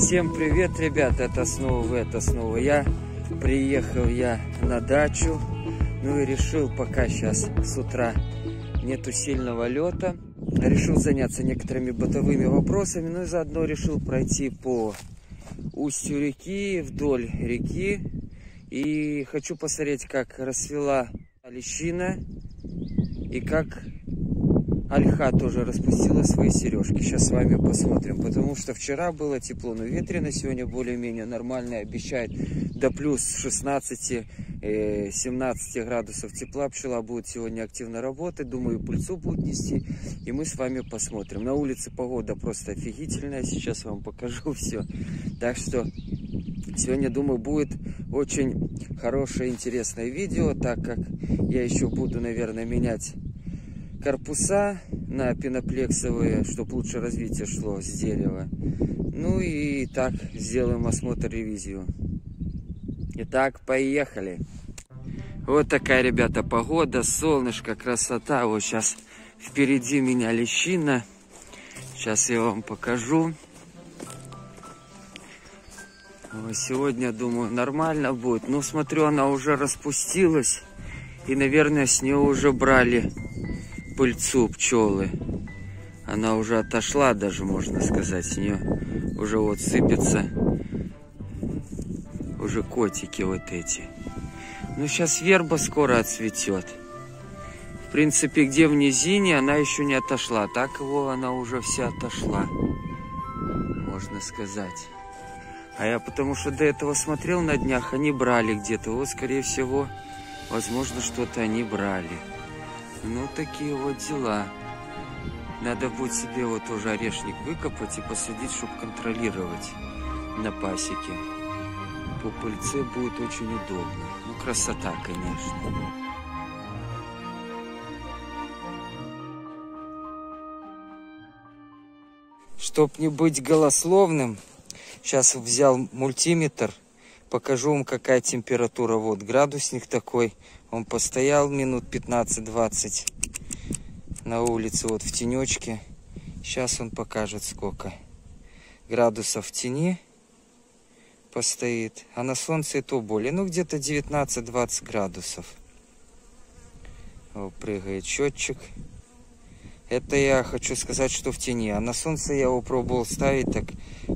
Всем привет, ребята, это снова это снова я. Приехал я на дачу, ну и решил пока сейчас с утра нету сильного лета. Решил заняться некоторыми бытовыми вопросами, ну и заодно решил пройти по устью реки, вдоль реки. И хочу посмотреть, как расцвела лещина и как Альха тоже распустила свои сережки. Сейчас с вами посмотрим. Потому что вчера было тепло, но ветрено. Сегодня более-менее нормально. Обещает до плюс 16-17 э, градусов тепла. Пчела будет сегодня активно работать. Думаю, пыльцу будет нести. И мы с вами посмотрим. На улице погода просто офигительная. Сейчас вам покажу все. Так что Сегодня, думаю, будет очень хорошее, интересное видео, так как я еще буду, наверное, менять корпуса на пеноплексовые, чтобы лучше развитие шло с дерева. Ну и так сделаем осмотр ревизию. Итак, поехали. Вот такая, ребята, погода, солнышко, красота. Вот сейчас впереди меня лещина. Сейчас я вам покажу. Сегодня, думаю, нормально будет. Но смотрю, она уже распустилась. И, наверное, с нее уже брали пыльцу пчелы. Она уже отошла даже, можно сказать. С нее уже вот сыпется уже котики вот эти. Ну, сейчас верба скоро отцветет. В принципе, где в низине, она еще не отошла. Так его она уже вся отошла, можно сказать. А я потому что до этого смотрел на днях, они брали где-то. Вот, скорее всего, возможно, что-то они брали. Ну, такие вот дела. Надо будет себе вот уже орешник выкопать и посадить, чтобы контролировать на пасеке. По пыльце будет очень удобно. Ну, красота, конечно. Чтоб не быть голословным, сейчас взял мультиметр, покажу вам, какая температура. Вот градусник такой он постоял минут 15-20 на улице, вот в тенечке. Сейчас он покажет, сколько градусов в тени постоит. А на солнце и то более. Ну, где-то 19-20 градусов. Вот, прыгает счетчик. Это я хочу сказать, что в тени. А на солнце я его пробовал ставить, так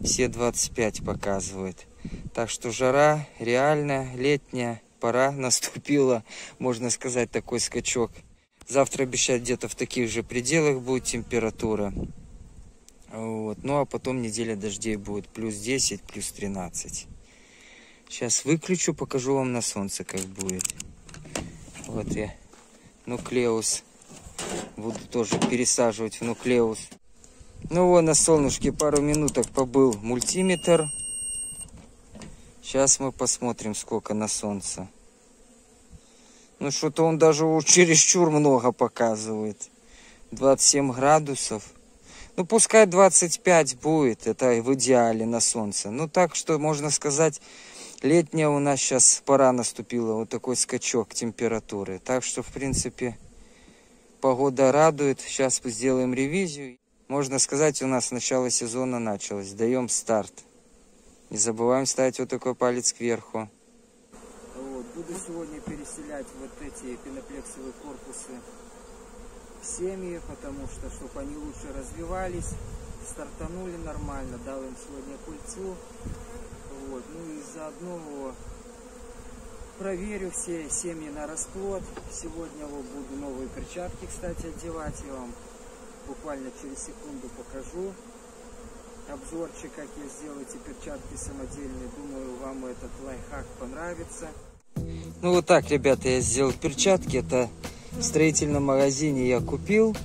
все 25 показывает. Так что жара реально летняя пора наступила, можно сказать, такой скачок. Завтра обещать где-то в таких же пределах будет температура. Вот. Ну а потом неделя дождей будет плюс 10, плюс 13. Сейчас выключу, покажу вам на солнце, как будет. Вот я нуклеус буду тоже пересаживать в нуклеус. Ну вот на солнышке пару минуток побыл мультиметр. Сейчас мы посмотрим, сколько на солнце. Ну, что-то он даже чересчур много показывает. 27 градусов. Ну, пускай 25 будет. Это в идеале на солнце. Ну, так что, можно сказать, летняя у нас сейчас пора наступила. Вот такой скачок температуры. Так что, в принципе, погода радует. Сейчас сделаем ревизию. Можно сказать, у нас начало сезона началось. Даем старт. Не забываем ставить вот такой палец кверху. Вот, буду сегодня переселять вот эти пеноплексовые корпусы в семьи, потому что, чтобы они лучше развивались, стартанули нормально, дал им сегодня пыльцу. Вот, ну и заодно проверю все семьи на расплод. Сегодня вот буду новые перчатки, кстати, одевать. Я вам буквально через секунду покажу обзорчик, как я сделал эти перчатки самодельные. Думаю, вам этот лайфхак понравится. Ну вот так, ребята, я сделал перчатки. Это в строительном магазине я купил.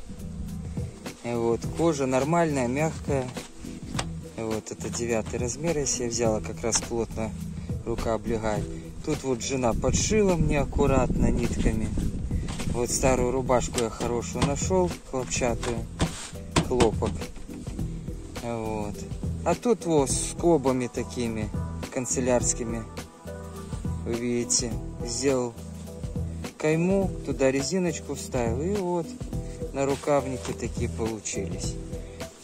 Вот кожа нормальная, мягкая. Вот это девятый размер, если я взяла, как раз плотно рука облегает. Тут вот жена подшила мне аккуратно нитками. Вот старую рубашку я хорошую нашел, хлопчатую, хлопок. Вот. А тут вот скобами такими канцелярскими. Вы видите, сделал кайму, туда резиночку вставил. И вот на рукавники такие получились.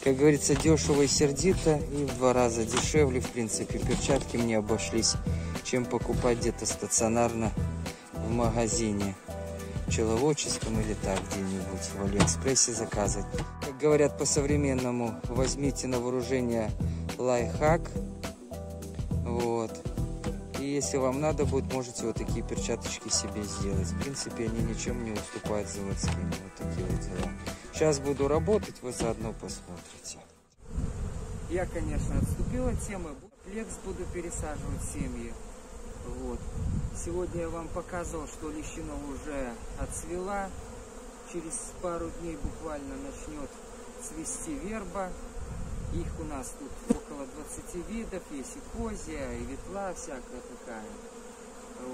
Как говорится, дешево и сердито, и в два раза дешевле, в принципе. Перчатки мне обошлись, чем покупать где-то стационарно в магазине пчеловодческом или так где-нибудь в Алиэкспрессе заказывать. Как говорят по-современному, возьмите на вооружение лайфхак. Вот. И если вам надо будет, можете вот такие перчаточки себе сделать. В принципе, они ничем не уступают заводским. Вот такие вот дела. Сейчас буду работать, вы заодно посмотрите. Я, конечно, отступил от темы. Плекс буду пересаживать семьи. Вот. Сегодня я вам показывал, что лещина уже отцвела. Через пару дней буквально начнет цвести верба. Их у нас тут около 20 видов. Есть и козья, и ветла всякая такая.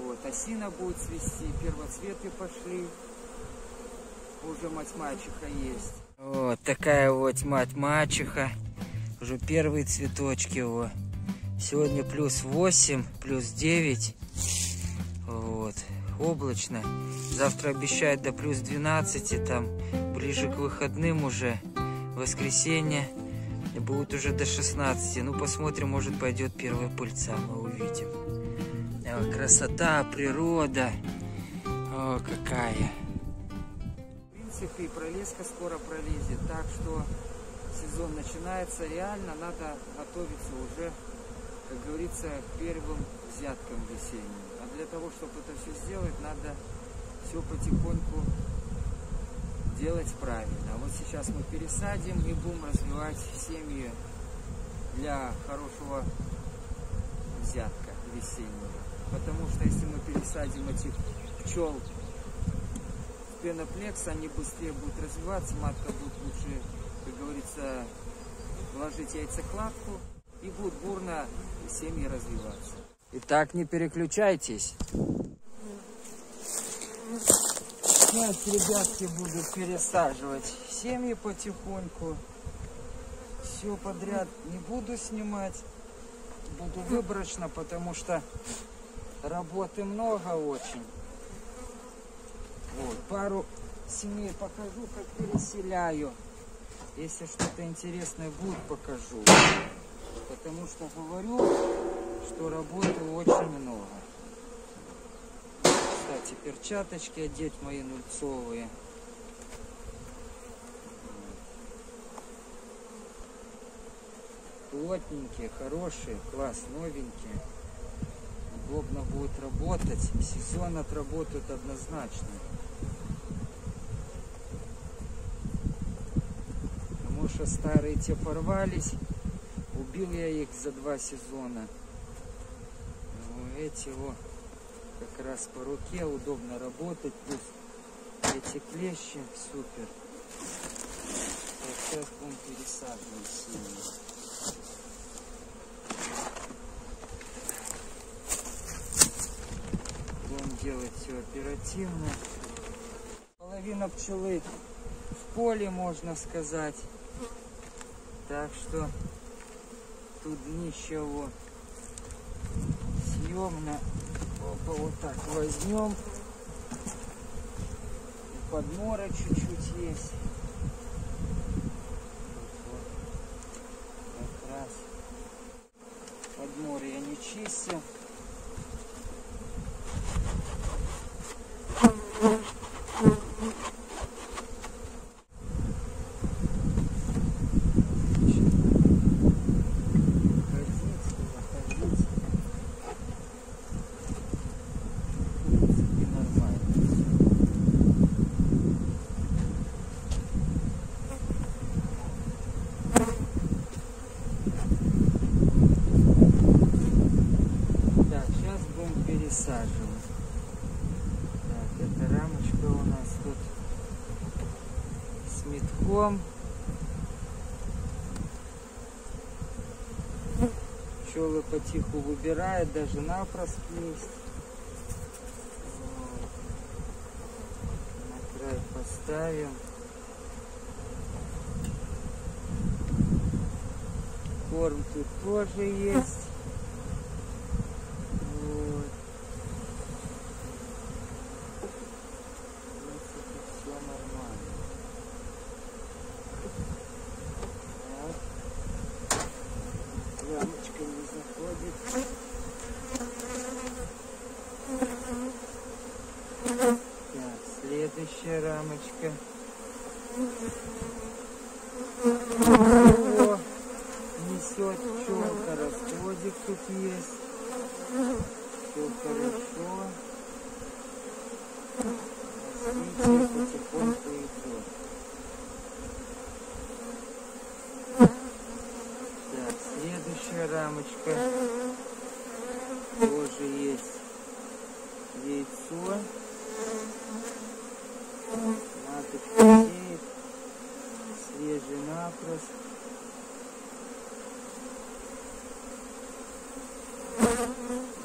Вот. Осина будет цвести, первоцветы пошли. Уже мать-мачеха есть. Вот такая вот мать-мачеха. Уже первые цветочки его. Сегодня плюс 8, плюс 9. Вот. Облачно. Завтра обещают до плюс 12. Там ближе к выходным уже. Воскресенье. Будет уже до 16. Ну, посмотрим, может пойдет первая пыльца. Мы увидим. О, красота, природа. О, какая. В принципе, и пролеска скоро пролезет. Так что сезон начинается. Реально надо готовиться уже как говорится, первым взятком весенним. А для того, чтобы это все сделать, надо все потихоньку делать правильно. А вот сейчас мы пересадим и будем развивать семьи для хорошего взятка весеннего. Потому что если мы пересадим этих пчел в пеноплекс, они быстрее будут развиваться, матка будет лучше, как говорится, вложить яйцекладку и будет бурно семьи развиваться. Итак, не переключайтесь. Сейчас, ребятки, буду пересаживать семьи потихоньку. Все подряд не буду снимать. Буду выборочно, потому что работы много очень. Вот, пару семей покажу, как переселяю. Если что-то интересное будет, покажу потому что говорю, что работы очень много. Кстати, перчаточки одеть мои нульцовые. Плотненькие, хорошие, класс, новенькие. Удобно будет работать. Сезон отработают однозначно. Потому что старые те порвались. Убил я их за два сезона. Ну, эти вот как раз по руке удобно работать. Плюс эти клещи супер. Так, сейчас будем пересаживать семьи. Будем делать все оперативно. Половина пчелы в поле, можно сказать. Так что тут ничего. Съемно. Опа, вот так возьмем. Подмора чуть-чуть есть. Вот, вот. Как раз. Подморы я не чистил. пересаживать. Так, эта рамочка у нас тут с метком. Пчелы потиху выбирают, даже напрост есть. Вот. На край поставим. Корм тут тоже есть. Следующая рамочка. О, несет пчелка, расходик тут есть. Все хорошо. Развитие потихоньку идет. Так, следующая рамочка. Тоже есть яйцо. Маточка сеет. Свежий напрос.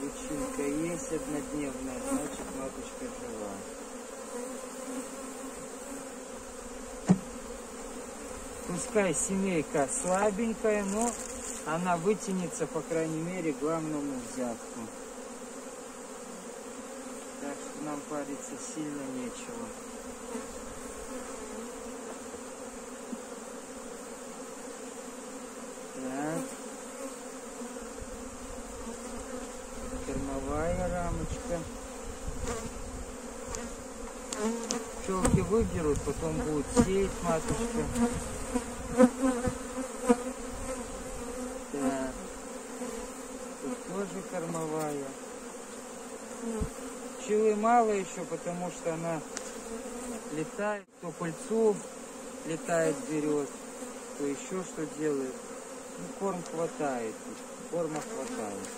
Личинка есть однодневная, значит маточка жива. Пускай семейка слабенькая, но она вытянется, по крайней мере, главному взятку. Так что нам париться сильно нечего. Так. Рамочка. Пчелки выберут, потом будут сеять матушка. Так. Тут тоже кормовая. Пчелы мало еще, потому что она летает, то пыльцу летает, берет, то еще что делает. Ну, корм хватает, корма хватает.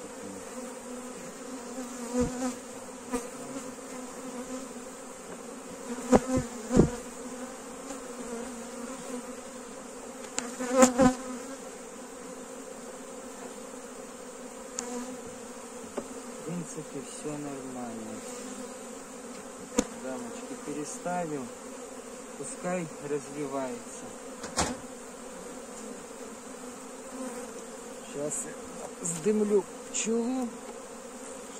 В принципе, все нормально. Рамочки переставил. Пускай развивается. Сейчас сдымлю пчелу,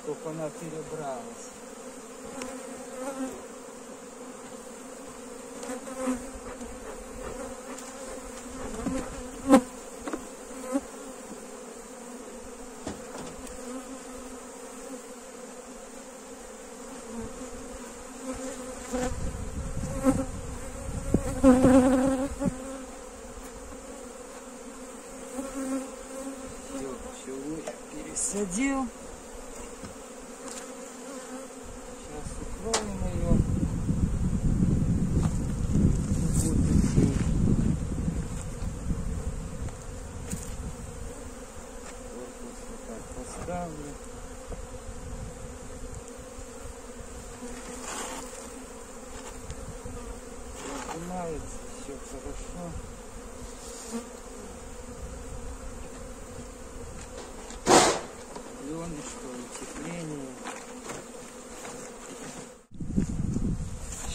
чтобы она перебралась. Все, пчелу я пересадил. Сейчас укроем ее. Вот такие. Корпус вот так поставлю. Нажимается, все хорошо. пленочка, утепление.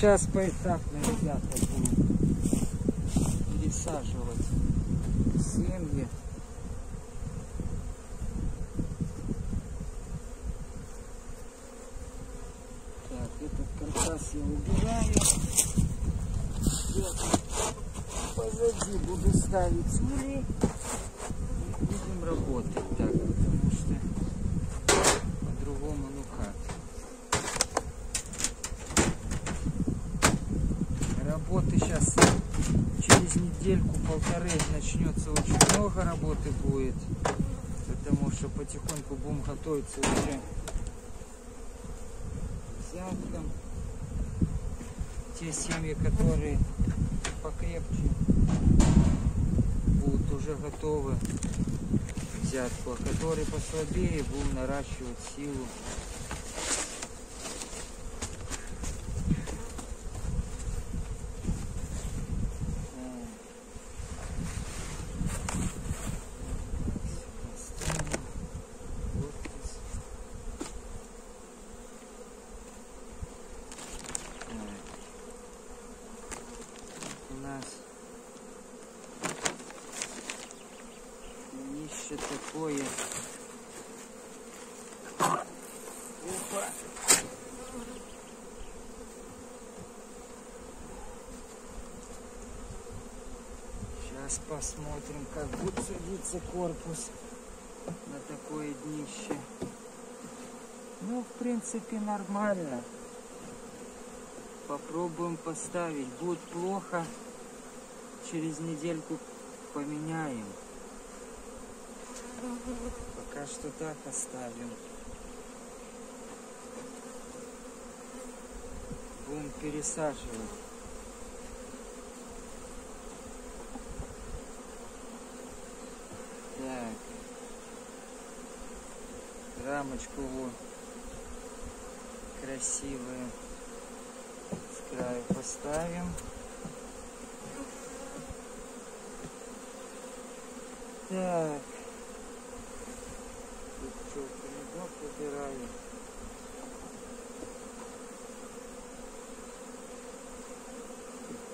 Сейчас поэтапно, ребята, будем пересаживать семьи. Так, этот каркас я убираю. Позади буду ставить. И будем работать так, потому что по-другому ну как. Работы сейчас через недельку-полторы начнется очень много работы будет, потому что потихоньку будем готовиться уже к взяткам. Те семьи, которые покрепче будут уже готовы к взятку, а которые послабее будем наращивать силу. М. Поставим. Вот здесь. Так. У нас днище такое. Опа. Сейчас посмотрим, как будет садиться корпус на такое днище. Ну, в принципе, нормально. Попробуем поставить. Будет плохо. Через недельку поменяем. Пока что так оставим. Будем пересаживать. Так. Рамочку вот красивую с краю поставим. Так. Тут что, помидор выбираю.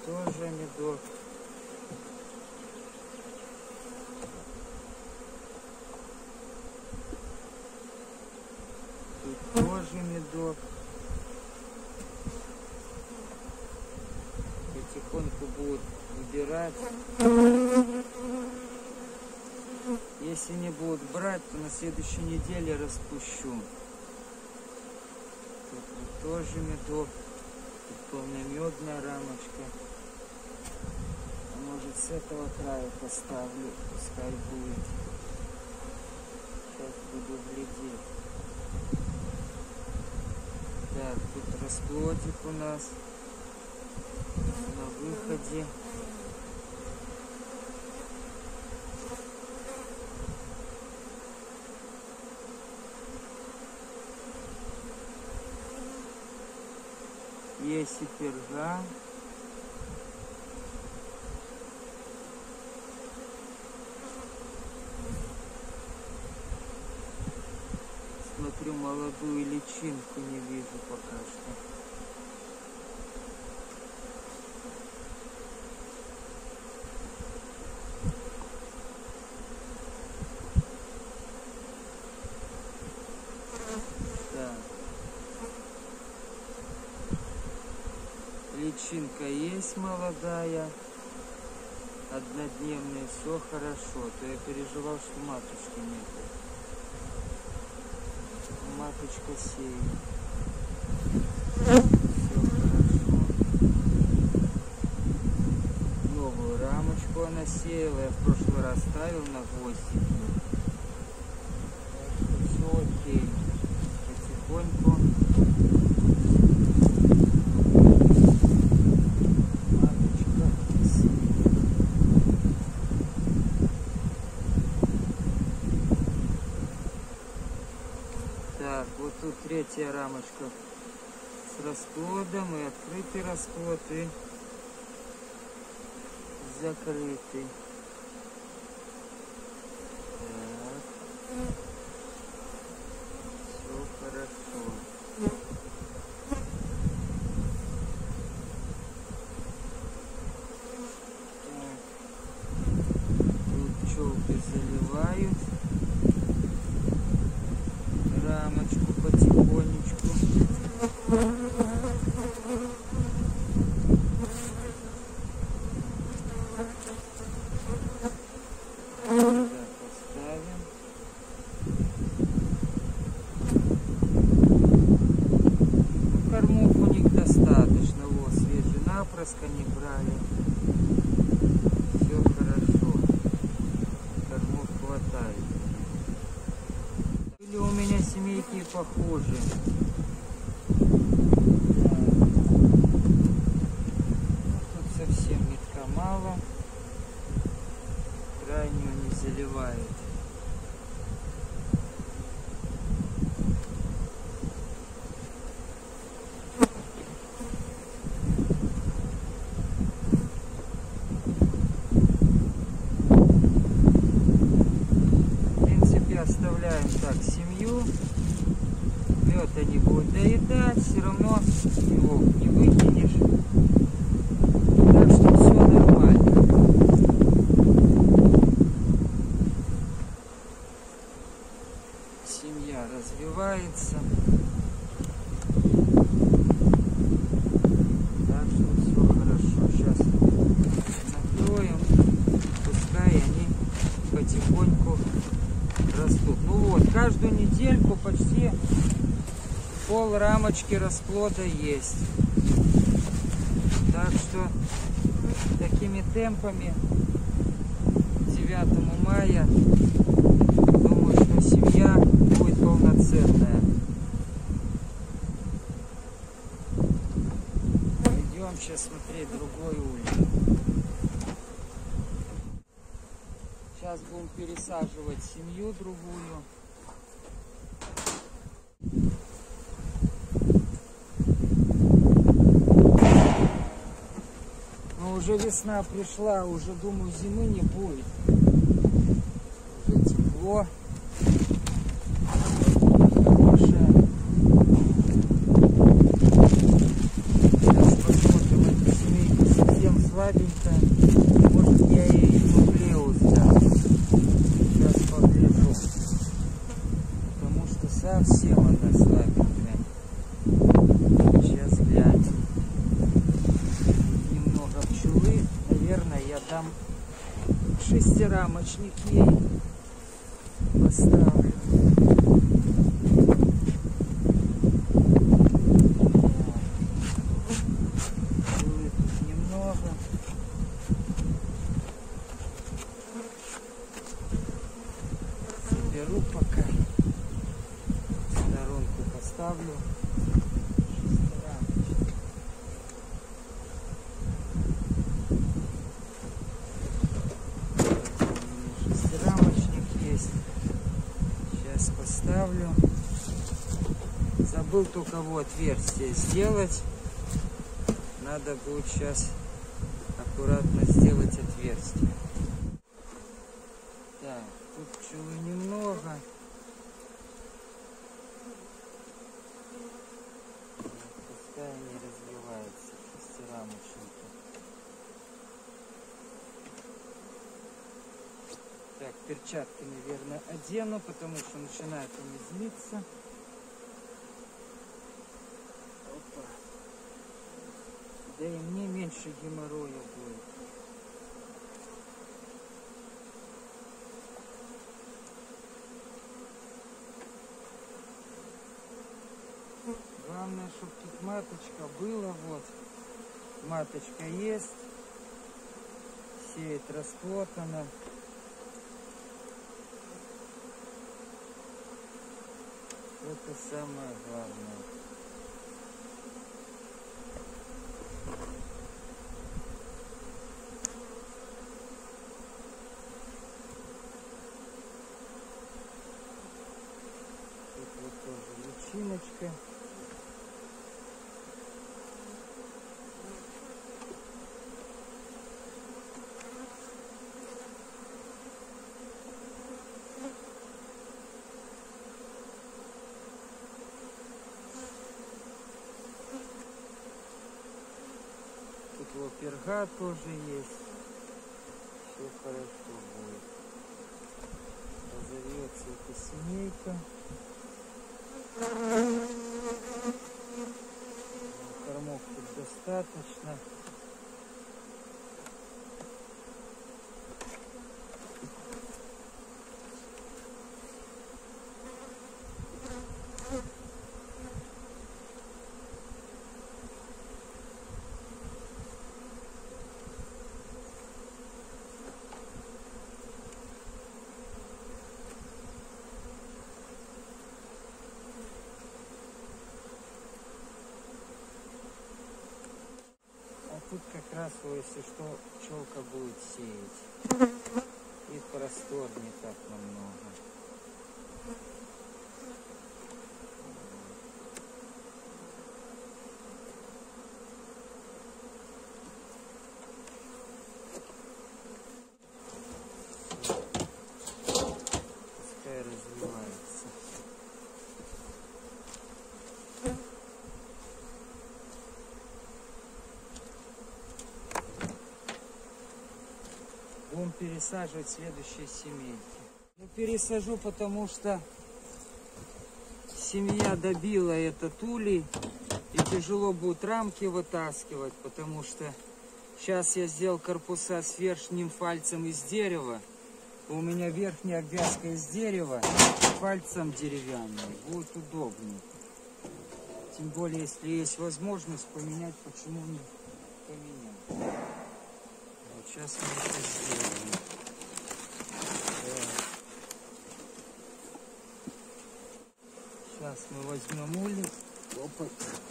Тоже медок. Тут медок. Потихоньку будут выбирать. Если не будут брать, то на следующей неделе распущу. Тут тоже медок. Тут полномедная рамочка. А может с этого края поставлю, пускай будет. Сейчас буду глядеть. Так, тут расплодик у нас на выходе. Есть и пержа. Смотрю, молодую личинку не вижу пока что. Личинка есть молодая, однодневная, все хорошо. То я переживал, что матушки нет. Маточка сеет. Новую рамочку она сеяла. Я в прошлый раз ставил на гвоздики. Так что все окей. Потихоньку маточка сеет. Так, вот тут третья рамочка с расплодом и открытый расплод и закрытый. Так. Все хорошо. Так. Тут пчелки заливают рамочку потихонечку. Так, поставим. Ну, кормов у них достаточно. Вот, свежий напрыска не брали. Все хорошо. Кормов хватает. Или у меня семейки похожи. Ну, Тут совсем метка мало. Крайнюю не заливает. В принципе, оставляем так семью. Мед они будут доедать, все равно его не выкинешь. Так что все нормально. Семья развивается. Так что все хорошо. Сейчас накроем. Пускай они потихоньку растут. Ну вот, каждую почти пол рамочки расплода есть. Так что такими темпами 9 мая думаю, что семья будет полноценная. Идем сейчас смотреть другой улей. Сейчас будем пересаживать семью другую. Уже весна пришла, уже думаю зимы не будет. Уже тепло. Сейчас слабенькая. Может я нуклеус взял. Сейчас погляжу. Потому что совсем она слабенькая. Сейчас глянем. Немного пчелы. Наверное, я дам шестерамочник ей. Поставлю. Пчелы тут немного. Соберу пока. В сторонку поставлю. Шестерамочник. Шестерамочник есть. Сейчас поставлю. Вот отверстие сделать. Надо будет сейчас аккуратно сделать отверстие. Так, тут пчелы немного. Пускай они развиваются, шестерамочники. Так, перчатки, наверное, одену, потому что начинают они злиться. Да и мне меньше геморроя будет. Главное, чтобы тут маточка была, вот. Маточка есть. Сеет расплод она. Это самое главное. Тут вот личиночка. Тут вот перга тоже есть. Все хорошо будет. Разовьется эта семейка. Кормов тут достаточно. А вот, если что, пчелка будет сеять. И простор не так намного. Пускай развивается. Будем пересаживать следующие семейки. Ну, пересажу, потому что семья добила этот улей. И тяжело будет рамки вытаскивать, потому что сейчас я сделал корпуса с верхним фальцем из дерева. У меня верхняя обвязка из дерева, фальцем деревянный. Будет удобнее. Тем более, если есть возможность поменять, почему не поменять. Вот сейчас мы это сделаем. Сейчас мы возьмем улей. Опа.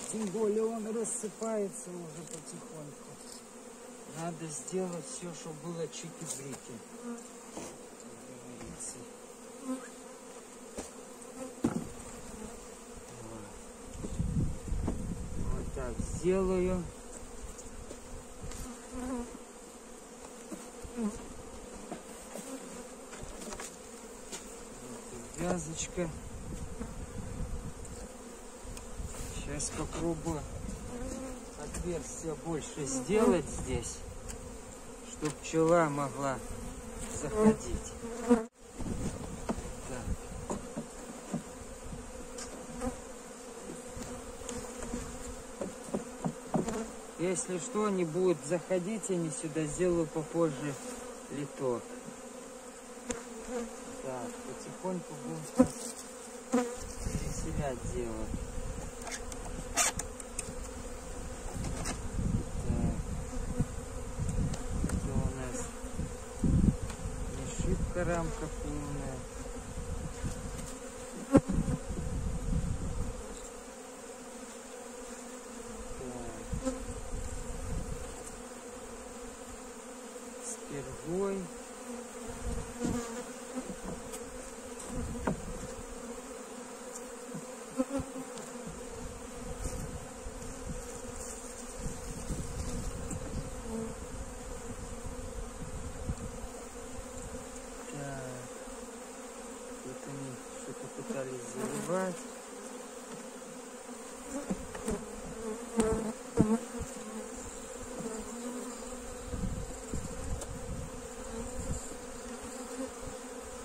Тем более он рассыпается уже потихоньку. Надо сделать все, чтобы было чики-брики. Вот так сделаю. Вот и вязочка. Сейчас попробую больше сделать здесь, чтобы пчела могла заходить. Если что, не будут заходить, они сюда сделаю попозже литок. Так, потихоньку будем переселять дело. Так. Это у нас не шибко рамка полная. Так. С пергой. Так. Тут они что-то пытались заливать.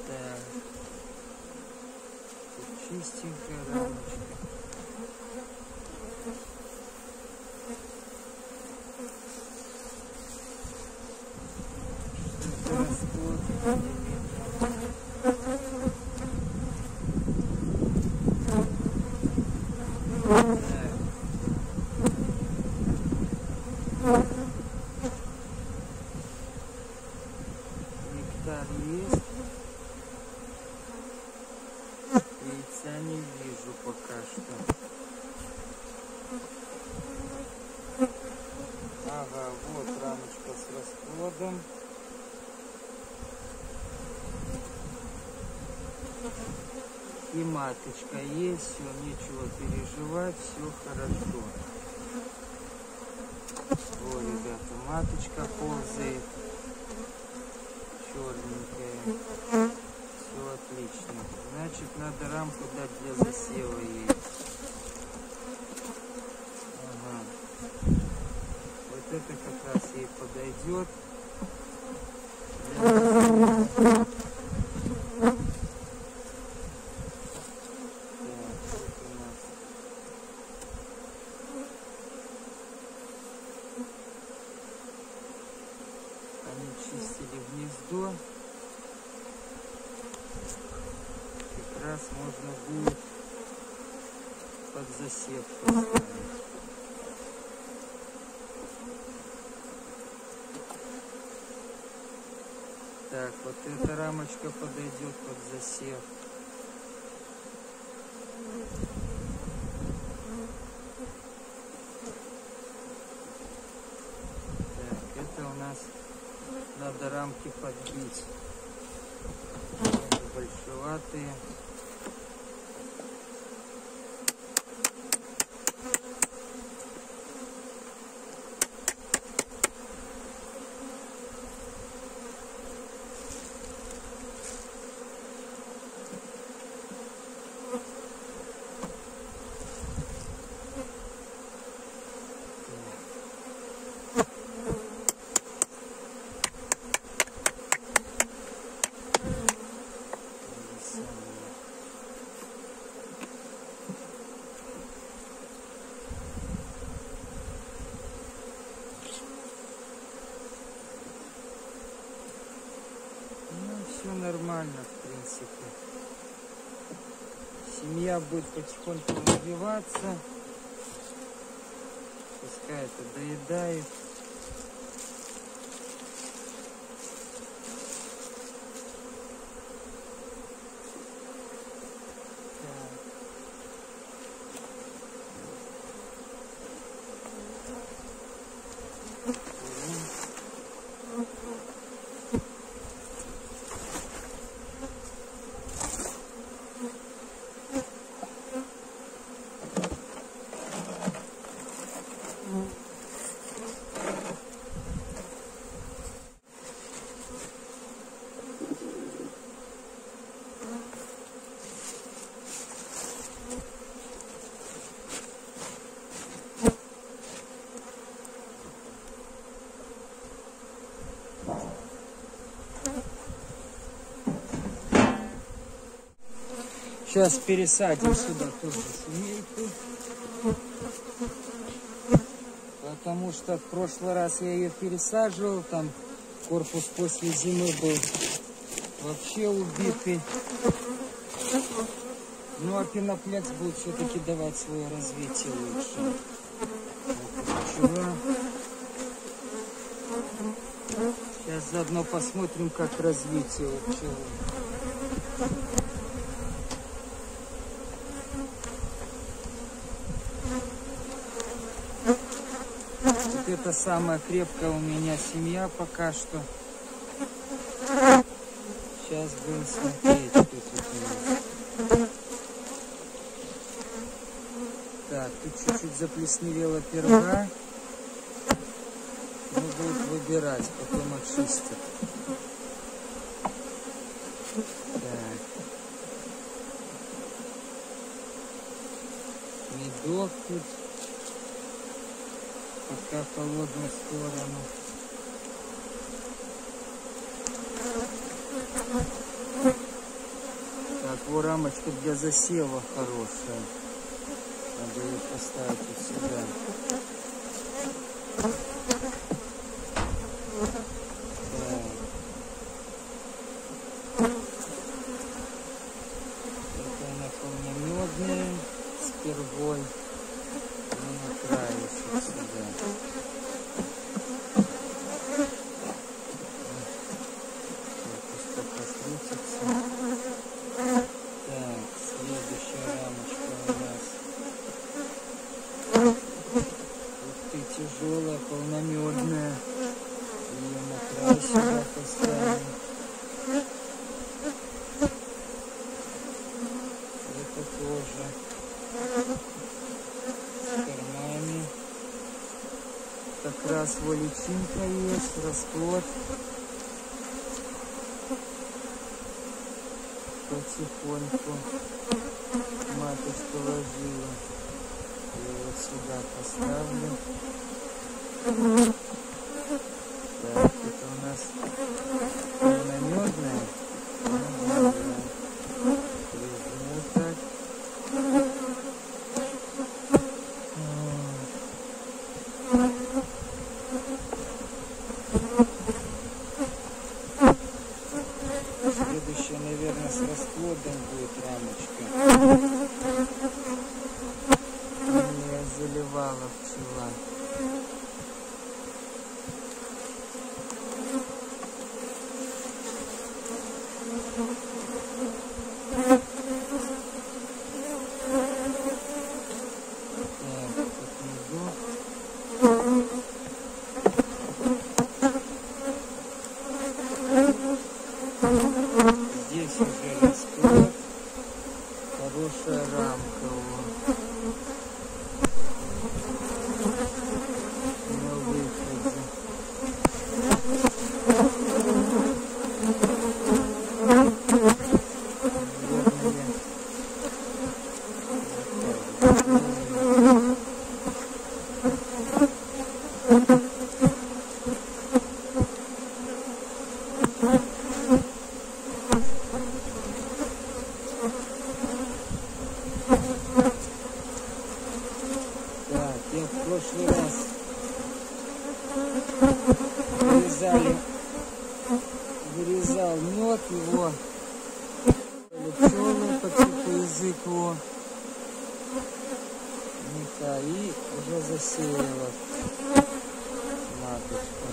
Так. Тут чистенькая рамочка. Расплод не видно. Так. Нектар есть. Яйца не вижу пока что. Ага, вот рамочка с расплодом. И маточка есть, все, нечего переживать, все хорошо. О, ребята, маточка ползает. Черненькая. Все отлично. Значит, надо рамку дать для засева ей. Ага. Вот это как раз ей подойдет. Для засева. Так, вот у нас Они чистили гнездо. Как раз можно будет под засев поставить. Так, вот рамочка подойдет под засев. Так, это у нас надо рамки подбить. Большеватые. Они самые. Ну, все нормально, в принципе. Семья будет потихоньку развиваться. Пускай это доедает. Сейчас пересадим сюда тоже семейку. Потому что в прошлый раз я ее пересаживал, там корпус после зимы был вообще убитый. Ну а пеноплекс будет все-таки давать свое развитие лучше. Пчела. Сейчас заодно посмотрим, как развитие у пчелы. Самая крепкая у меня семья пока что. Сейчас будем смотреть, что тут у нас. Так, тут чуть-чуть заплесневела перга. Ну, будут выбирать, потом очистят. Так. Медок тут. Водную сторону. Так, вот рамочка для засева хорошая. Надо ее поставить вот сюда. Так, я в прошлый раз вырезали, вырезал мед его, пчелы по типу язык его, мека, и уже засеяла маточка.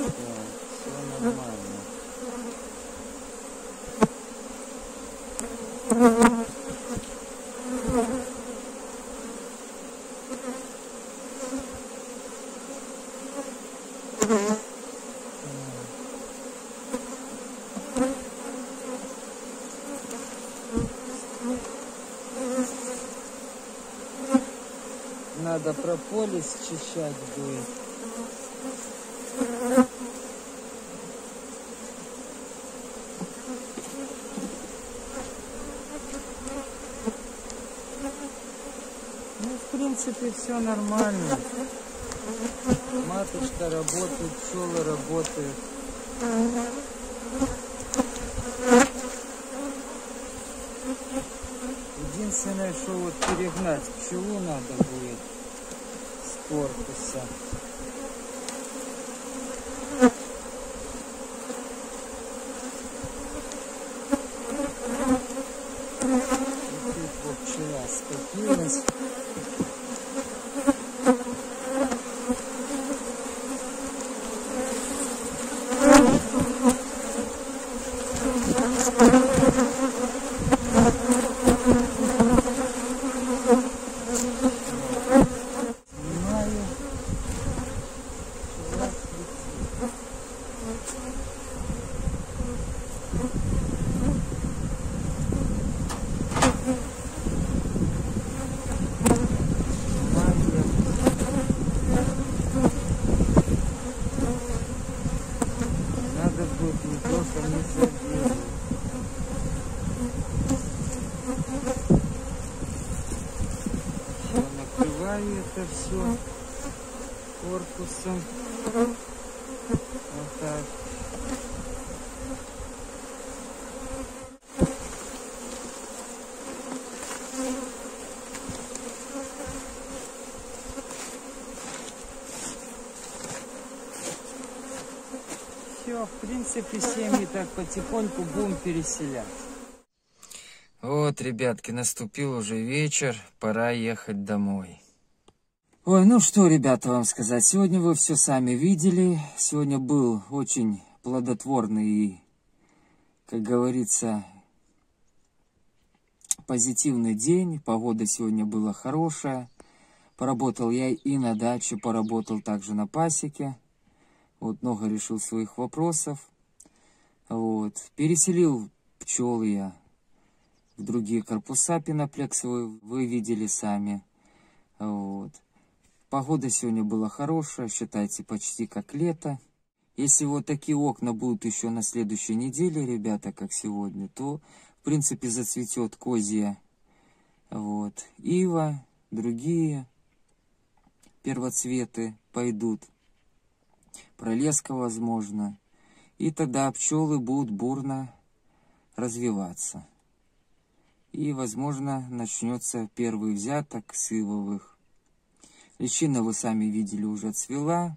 Так, все нормально. Надо прополис чищать будет. Ну, в принципе, все нормально. Матушка работает, пчелы работают. Единственное, что вот перегнать пчелу надо будет корпуса. И тут вот пчела скопилась. Снимаю. Пчела слетит. Снимаю. Надо будет не просто не заделать. Все, накрываю это все корпусом. Вот так. Все, в принципе, семьи так потихоньку будем переселять. Вот, ребятки, наступил уже вечер, пора ехать домой. Ой, ну что, ребята, вам сказать, сегодня вы все сами видели. Сегодня был очень плодотворный и, как говорится, позитивный день. Погода сегодня была хорошая. Поработал я и на даче, поработал также на пасеке. Вот много решил своих вопросов. Вот. Переселил пчел я в другие корпуса пеноплексовые, вы видели сами. Вот. Погода сегодня была хорошая, считайте, почти как лето. Если вот такие окна будут еще на следующей неделе, ребята, как сегодня, то, в принципе, зацветет козья, вот, ива, другие первоцветы пойдут, пролеска, возможно, и тогда пчелы будут бурно развиваться. И, возможно, начнется первый взяток с ивовых. Личина вы сами видели уже цвела.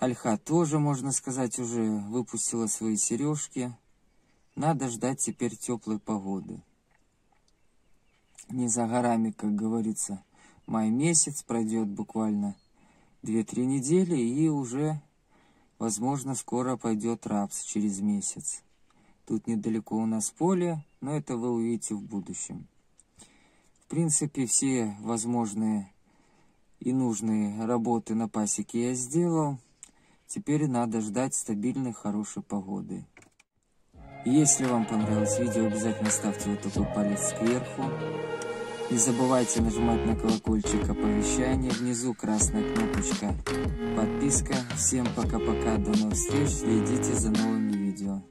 Ольха тоже, можно сказать, уже выпустила свои сережки. Надо ждать теперь теплой погоды. Не за горами, как говорится, май месяц пройдет буквально 2-3 недели, и уже, возможно, скоро пойдет рапс через месяц. Тут недалеко у нас поле, но это вы увидите в будущем. В принципе, все возможные и нужные работы на пасеке я сделал. Теперь надо ждать стабильной, хорошей погоды. Если вам понравилось видео, обязательно ставьте вот такой палец кверху. Не забывайте нажимать на колокольчик оповещания. Внизу красная кнопочка подписка. Всем пока-пока, до новых встреч. Следите за новыми видео.